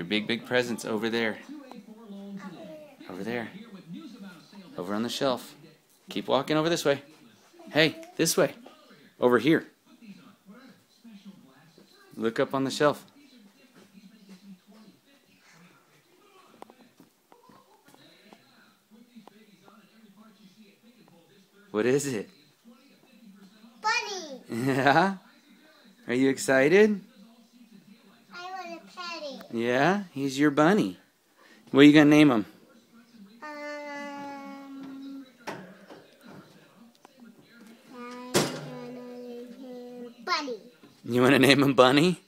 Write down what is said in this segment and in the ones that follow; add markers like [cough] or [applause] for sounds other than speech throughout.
Your big, big present's over there. Over there. Over on the shelf. Keep walking over this way. Hey, this way. Over here. Look up on the shelf. What is it? Bunny. [laughs] Yeah? Are you excited? Yeah? He's your bunny. What are you going to name him? Um. Gonna him Bunny. You want to name him Bunny?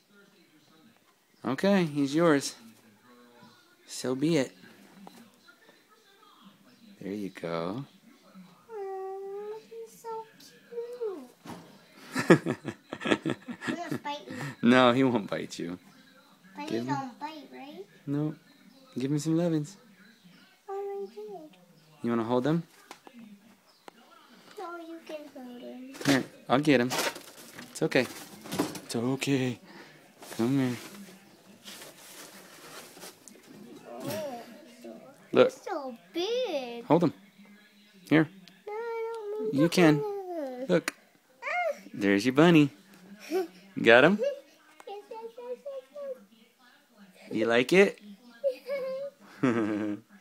Okay, he's yours. So be it. There you go. Oh, he's so cute. [laughs] He's gonna bite me. no, he won't bite you. Bunnies Give don't bite, right? No. Give me some lovins. Oh, I did. You want to hold them? No, you can hold him. Here, I'll get him. It's okay. It's okay. Come here. Oh, Look, so big. hold them. Here, No, I don't mean You can. look. Ah. There's your bunny. [laughs] Got him? [laughs] You like it? [laughs] [laughs]